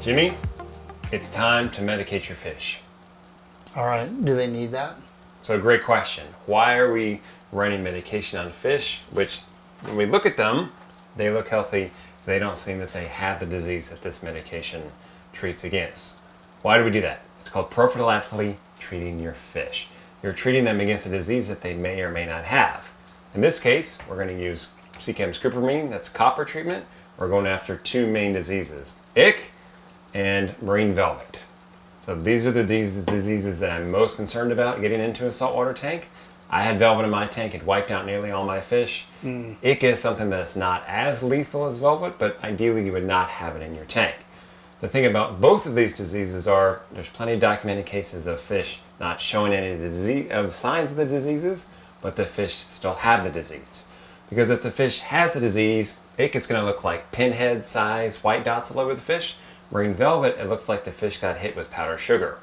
Jimmy, it's time to medicate your fish. All right. Do they need that? So, great question. Why are we running medication on fish, which when we look at them, they look healthy. They don't seem that they have the disease that this medication treats against. Why do we do that? It's called prophylactically treating your fish. You're treating them against a disease that they may or may not have. In this case, we're going to use Seachem's cupramine, that's copper treatment. We're going after two main diseases, ick and marine velvet. So these are the diseases that I'm most concerned about getting into a saltwater tank. I had velvet in my tank, it wiped out nearly all my fish. Mm. Ick is something that's not as lethal as velvet, but ideally you would not have it in your tank. The thing about both of these diseases are there's plenty of documented cases of fish not showing any disease, of signs of the diseases, but the fish still have the disease. Because if the fish has the disease, going to look like pinhead size white dots all over the fish. Marine velvet, it looks like the fish got hit with powdered sugar.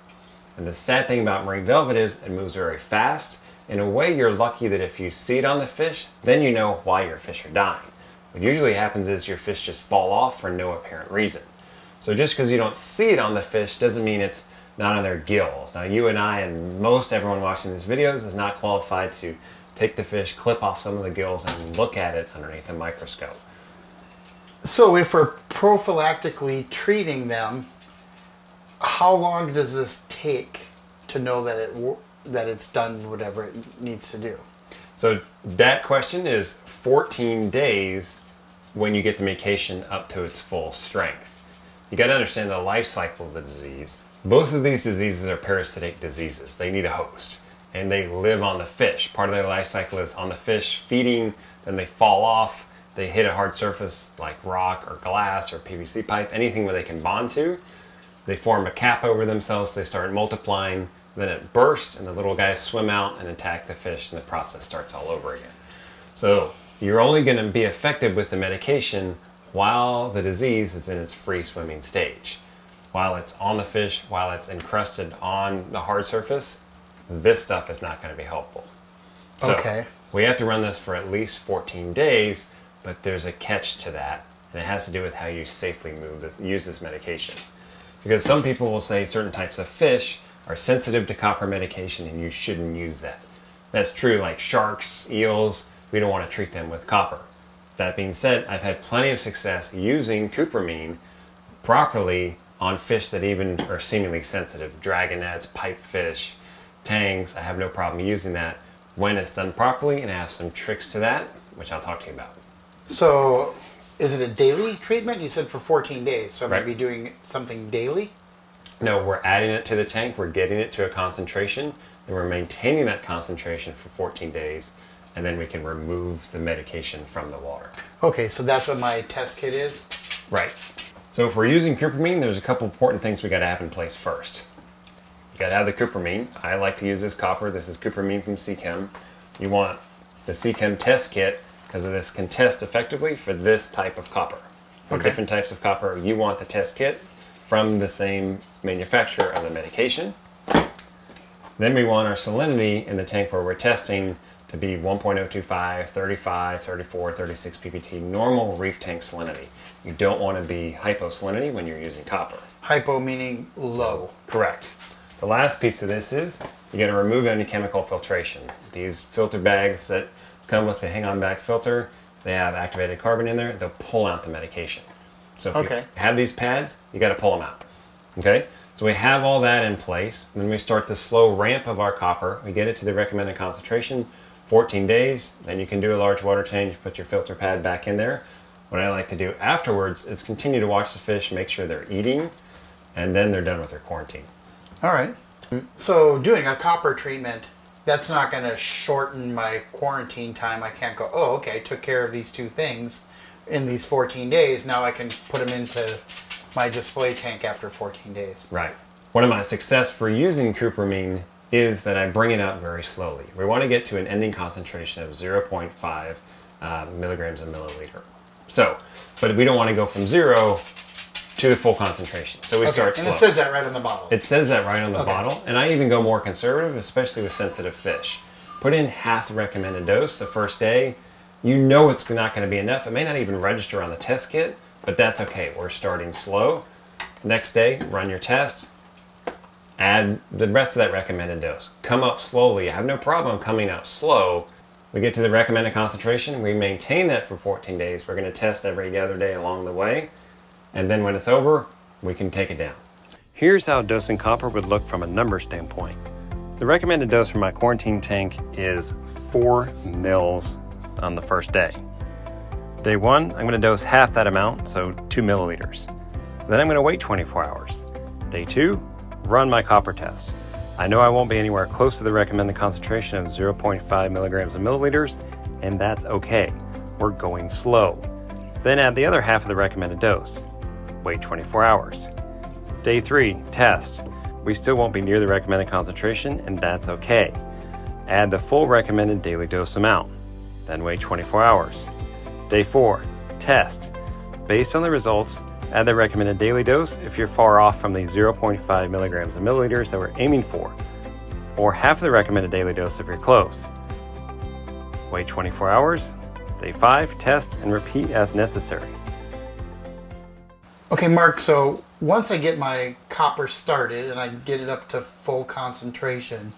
And the sad thing about marine velvet is it moves very fast. In a way, you're lucky that if you see it on the fish, then you know why your fish are dying. What usually happens is your fish just fall off for no apparent reason. So just because you don't see it on the fish doesn't mean it's not on their gills. Now you and I and most everyone watching these videos is not qualified to take the fish, clip off some of the gills and look at it underneath a microscope. So if we're prophylactically treating them, how long does this take to know that it that it's done whatever it needs to do? So that question is 14 days when you get the medication up to its full strength. You got to understand the life cycle of the disease. Both of these diseases are parasitic diseases. They need a host and they live on the fish. Part of their life cycle is on the fish feeding, then they fall off, they hit a hard surface like rock or glass or PVC pipe, anything where they can bond to. They form a cap over themselves, they start multiplying, then it bursts and the little guys swim out and attack the fish and the process starts all over again. So you're only going to be effective with the medication while the disease is in its free swimming stage. While it's on the fish, while it's encrusted on the hard surface, this stuff is not going to be helpful. So okay. We have to run this for at least 14 days but there's a catch to that, and it has to do with how you safely move this, use this medication. Because some people will say certain types of fish are sensitive to copper medication and you shouldn't use that. That's true like sharks, eels, we don't want to treat them with copper. That being said, I've had plenty of success using cupramine properly on fish that even are seemingly sensitive. Dragonets, pipefish, tangs, I have no problem using that when it's done properly and I have some tricks to that, which I'll talk to you about. So, is it a daily treatment? You said for 14 days, so I'm right. going to be doing something daily? No, we're adding it to the tank, we're getting it to a concentration, and we're maintaining that concentration for 14 days, and then we can remove the medication from the water. Okay, so that's what my test kit is? Right. So if we're using cupramine, there's a couple important things we got to have in place first. You got to have the cupramine. I like to use this copper. This is cupramine from Seachem. You want the Seachem test kit because this can test effectively for this type of copper. For okay. different types of copper, you want the test kit from the same manufacturer of the medication. Then we want our salinity in the tank where we're testing to be 1.025, 35, 34, 36 ppt, normal reef tank salinity. You don't want to be hyposalinity when you're using copper. Hypo meaning low. Correct. The last piece of this is you got to remove any chemical filtration. These filter bags that come with the hang on back filter. They have activated carbon in there. They'll pull out the medication. So if okay. you have these pads, you got to pull them out. Okay? So we have all that in place. Then we start the slow ramp of our copper. We get it to the recommended concentration, 14 days. Then you can do a large water change, put your filter pad back in there. What I like to do afterwards is continue to watch the fish, make sure they're eating, and then they're done with their quarantine. All right. So doing a copper treatment that's not going to shorten my quarantine time. I can't go, oh, okay, I took care of these two things in these 14 days. Now I can put them into my display tank after 14 days. Right. One of my success for using cupramine is that I bring it up very slowly. We want to get to an ending concentration of 0.5 uh, milligrams a milliliter. So, but we don't want to go from zero to the full concentration. So we okay. start slow. And it says that right on the bottle. It says that right on the okay. bottle. And I even go more conservative, especially with sensitive fish. Put in half the recommended dose the first day, You know it's not going to be enough. It may not even register on the test kit, but that's okay. We're starting slow. Next day, run your tests. Add the rest of that recommended dose. Come up slowly. I have no problem coming up slow. We get to the recommended concentration. We maintain that for 14 days. We're going to test every other day along the way. And then when it's over, we can take it down. Here's how dosing copper would look from a number standpoint. The recommended dose for my quarantine tank is 4 mils on the first day. Day one, I'm going to dose half that amount, so 2 milliliters. Then I'm going to wait 24 hours. Day two, run my copper test. I know I won't be anywhere close to the recommended concentration of 0.5 milligrams of milliliters, and that's okay. We're going slow. Then add the other half of the recommended dose. Wait 24 hours. Day three, test. We still won't be near the recommended concentration, and that's okay. Add the full recommended daily dose amount. Then wait 24 hours. Day four, test. Based on the results, add the recommended daily dose if you're far off from the 0.5 milligrams of milliliters that we're aiming for, or half the recommended daily dose if you're close. Wait 24 hours. Day five, test and repeat as necessary. Okay, Mark, so once I get my copper started and I get it up to full concentration,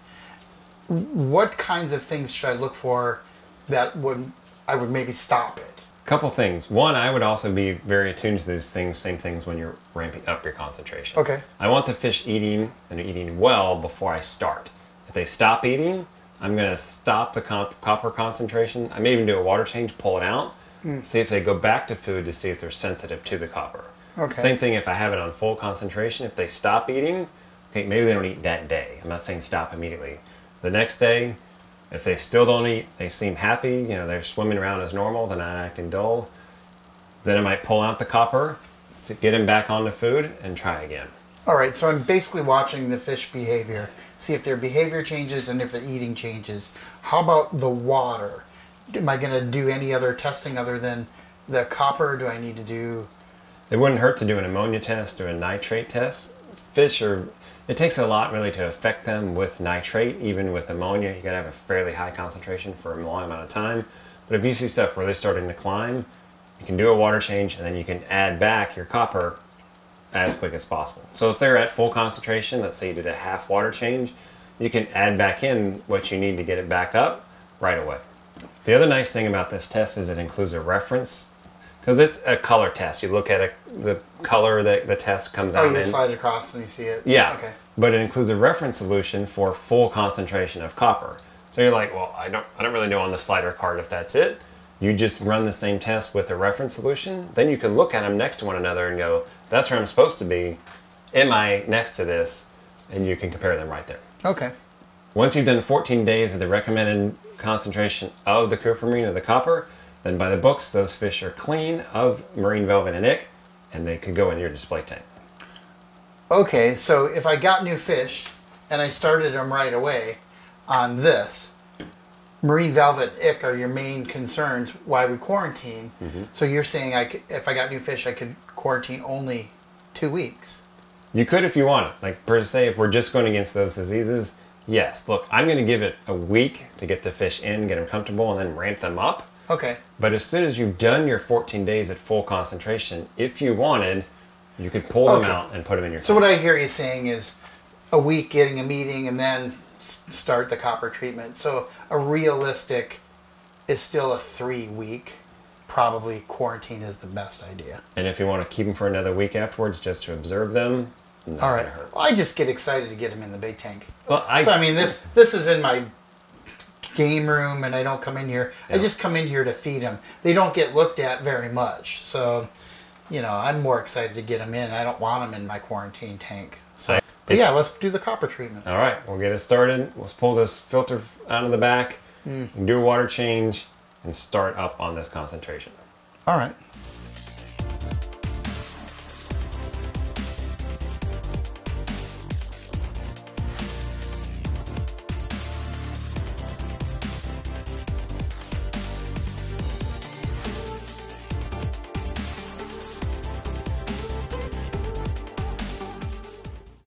what kinds of things should I look for that would I would maybe stop it? Couple things. One, I would also be very attuned to these things, same things when you're ramping up your concentration. Okay. I want the fish eating and eating well before I start. If they stop eating, I'm going to stop the comp- copper concentration. I may even do a water change, pull it out, hmm. see if they go back to food to see if they're sensitive to the copper. Okay. Same thing if I have it on full concentration. If they stop eating, okay, maybe they don't eat that day. I'm not saying stop immediately. The next day, if they still don't eat, they seem happy, you know, they're swimming around as normal, they're not acting dull, then I might pull out the copper, get them back on the food, and try again. All right, so I'm basically watching the fish behavior, see if their behavior changes and if their eating changes. How about the water? Am I going to do any other testing other than the copper? Do I need to do It wouldn't hurt to do an ammonia test or a nitrate test. Fish are, it takes a lot really to affect them with nitrate. Even with ammonia, you gotta have a fairly high concentration for a long amount of time. But if you see stuff really starting to climb, you can do a water change and then you can add back your copper as quick as possible. So if they're at full concentration, let's say you did a half water change, you can add back in what you need to get it back up right away. The other nice thing about this test is it includes a reference because it's a color test. You look at it, the color that the test comes Oh, out you in. slide across and you see it? Yeah. Okay. But it includes a reference solution for full concentration of copper. So you're like, well, I don't, I don't really know on the slider card if that's it. You just run the same test with a reference solution. Then you can look at them next to one another and go, that's where I'm supposed to be. Am I next to this? And you can compare them right there. Okay. Once you've done 14 days of the recommended concentration of the cupramine or the copper, then by the books, those fish are clean of marine velvet and ick, and they could go in your display tank. Okay, so if I got new fish and I started them right away on this, marine velvet ick are your main concerns why we quarantine. Mm-hmm. So you're saying I could, if I got new fish, I could quarantine only two weeks. You could if you want it. Like per se, if we're just going against those diseases, yes. Look, I'm going to give it a week to get the fish in, get them comfortable, and then ramp them up. Okay. But as soon as you've done your 14 days at full concentration, if you wanted, you could pull them out and put them in your So tank. what I hear you saying is a week getting a meeting and then start the copper treatment. So a realistic is still a three week. Probably quarantine is the best idea. And if you want to keep them for another week afterwards just to observe them, All right. Well, I just get excited to get them in the big tank. Well, I, so I mean, this this is in my game room, and I don't come in here. I just come in here to feed them. They don't get looked at very much, so you know, I'm more excited to get them in. I don't want them in my quarantine tank. So, yeah, let's do the copper treatment. All right, we'll get it started. Let's pull this filter out of the back, Hmm. do a water change, and start up on this concentration. All right.